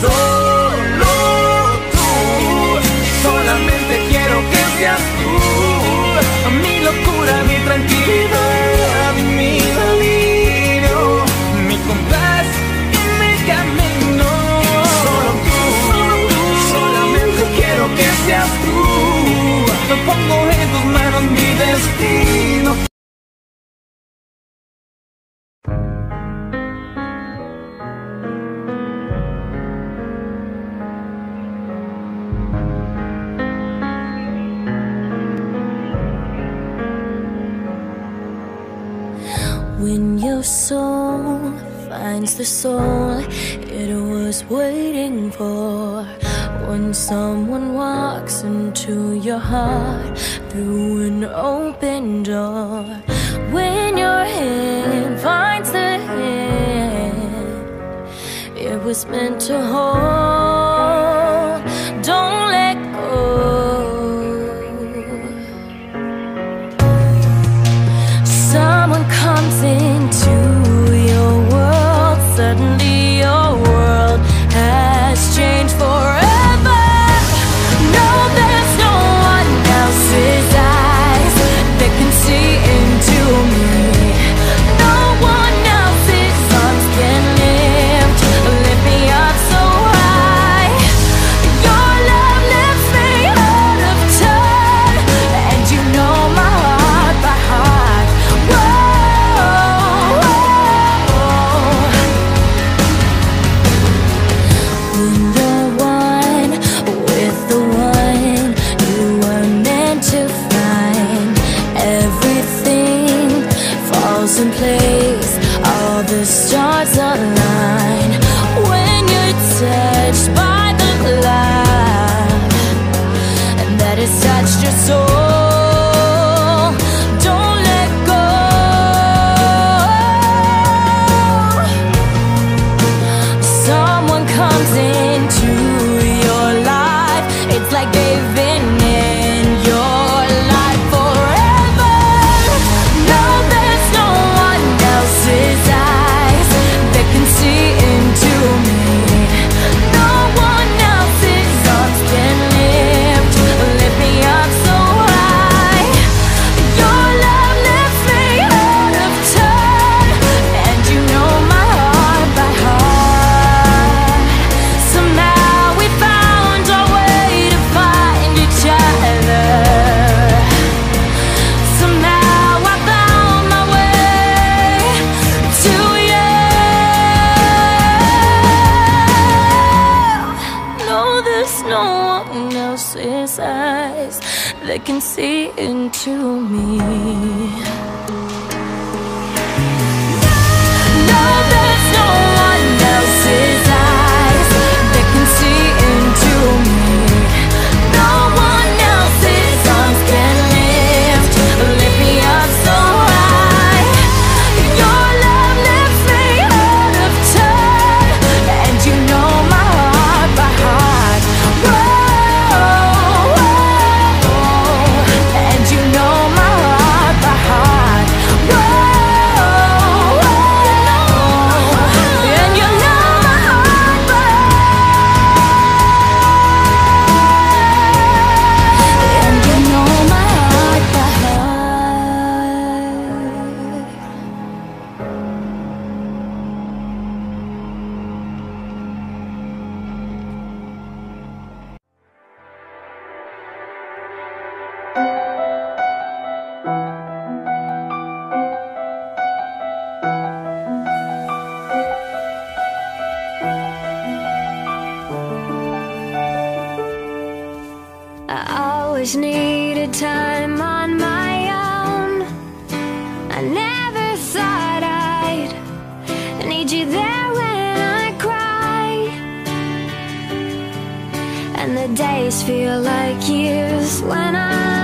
Solo tú, solamente quiero que seas tú, mi locura, mi tranquilidad. When your soul finds the soul it was waiting for, when someone walks into your heart through an open door, when your hand finds the hand it was meant to hold. living His eyes—they can see into me. I always needed time on my own. I never thought I'd need you there when I cry. And the days feel like years when I.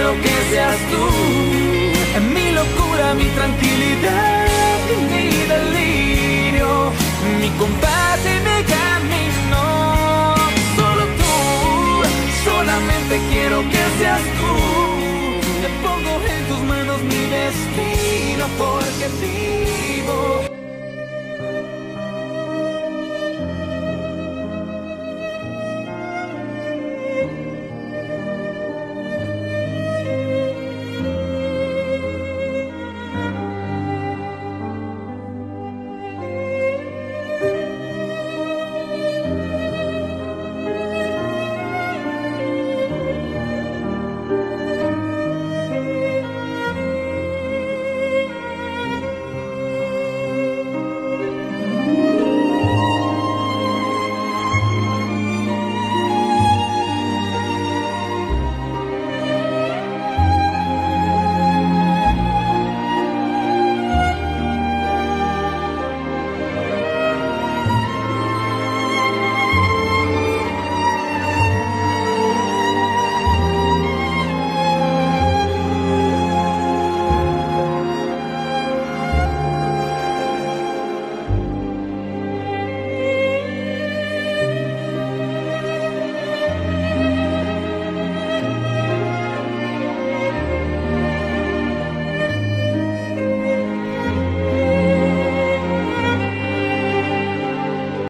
quiero que seas tú. Mi locura, mi tranquilidad mi delirio, mi compás y mi camino. Solo tú, solamente quiero que seas tú. Te pongo en tus manos mi destino porque sí.